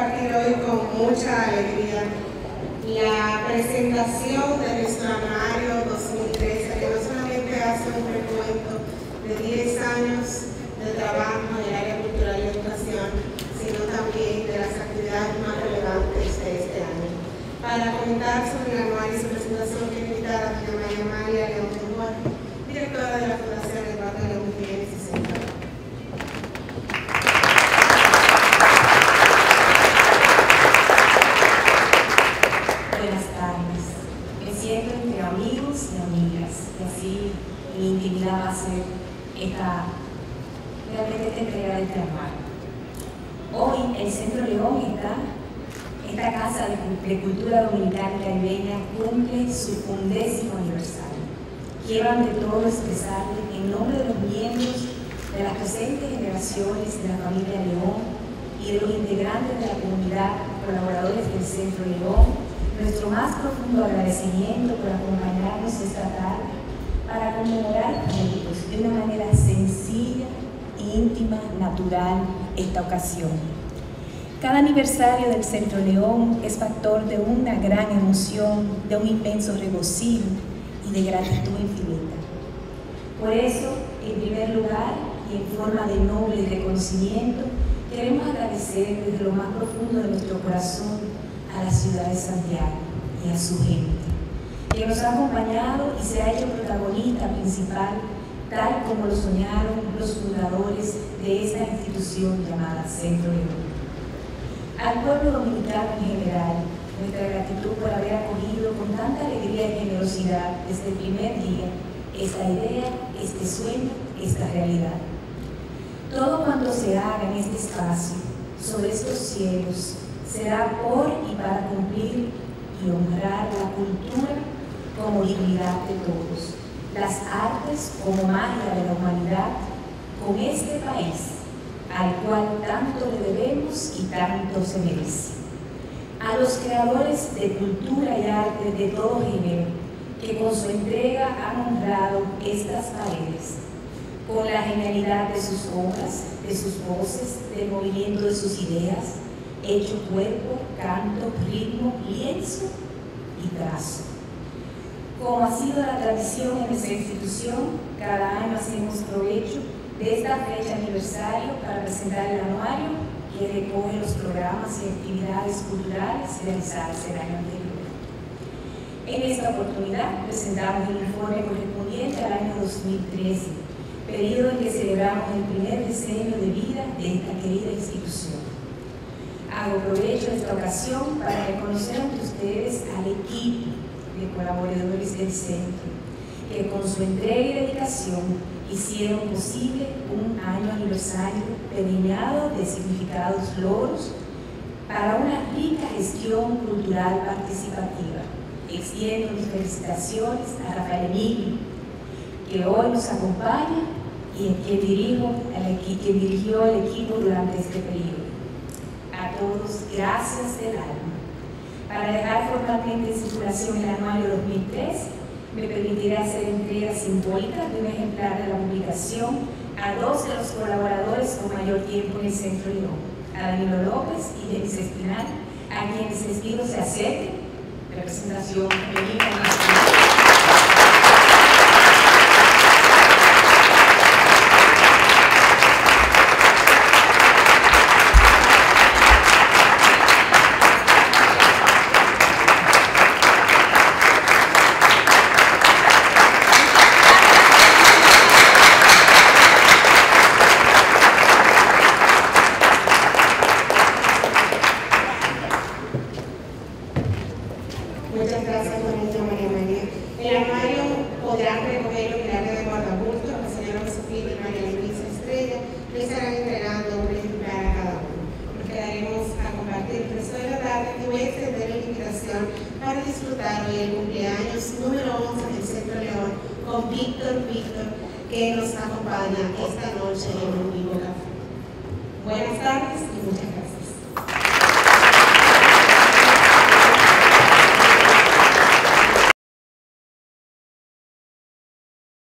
compartir hoy con mucha alegría la presentación de nuestro anuario 2013, que no solamente hace un recuento de 10 años de trabajo en el área cultural y educación, sino también de las actividades más relevantes de este año. Para comentar sobre el anuario y su presentación, quiero invitar a doña María María León de Juan, directora de la Fundación mi intimidad va a ser esta, realmente esta entrega de este anuario. Hoy el Centro León está, esta Casa de, de Cultura Dominicana y Caribeña cumple su undécimo aniversario. Quiero ante todo expresarle en nombre de los miembros de las presentes generaciones de la familia León y de los integrantes de la comunidad colaboradores del Centro León nuestro más profundo agradecimiento por acompañarnos esta tarde para conmemorar íntima, natural esta ocasión. Cada aniversario del Centro León es factor de una gran emoción, de un inmenso regocijo y de gratitud infinita. Por eso, en primer lugar y en forma de noble reconocimiento, queremos agradecer desde lo más profundo de nuestro corazón a la ciudad de Santiago y a su gente, que nos ha acompañado y se ha hecho protagonista principal, tal como lo soñaron los fundadores de esta institución llamada Centro León. Al pueblo dominicano en general, nuestra gratitud por haber acogido con tanta alegría y generosidad desde el primer día esta idea, este sueño, esta realidad. Todo cuanto se haga en este espacio, sobre estos cielos, será por y para cumplir y honrar la cultura como dignidad de todos, las artes como magia de la humanidad, con este país al cual tanto le debemos y tanto se merece. A los creadores de cultura y arte de todo género, que con su entrega han honrado estas paredes, con la genialidad de sus obras, de sus voces, del movimiento de sus ideas, hecho cuerpo, canto, ritmo, lienzo y trazo. Como ha sido la tradición en nuestra institución, cada año hacemos provecho de esta fecha aniversario para presentar el anuario que recoge los programas y actividades culturales realizadas el año anterior. En esta oportunidad presentamos el informe correspondiente al año 2013, periodo en que celebramos el primer diseño de vida de esta querida institución. Hago provecho de esta ocasión para reconocer ante ustedes al equipo de colaboradores del centro, que con su entrega y dedicación hicieron posible un año aniversario permeado de significados logros para una rica gestión cultural participativa. Extiendo mis felicitaciones a Rafael Emilio, que hoy nos acompaña y quien, dirijo, quien dirigió el equipo durante este periodo a todos gracias del alma. Para dejar formalmente en circulación el anuario 2003, me permitirá hacer entrega simbólica de un ejemplar de la publicación a dos de los colaboradores con mayor tiempo en el Centro León, a Danilo López y Denis Espinal, a quienes les pido se acerquen. Representación femenina Gracias, doña María María. El anuario podrán recogerlo en el área de guardabulto, la señora Sofía y María Luisa Estrella le estarán entregando un ejemplar a cada uno. Nos quedaremos a compartir el resto de la tarde y voy a extender la invitación para disfrutar hoy el cumpleaños número 11 del Centro León con Víctor Víctor, que nos acompaña esta noche en un vivo café. Buenas tardes y muchas gracias.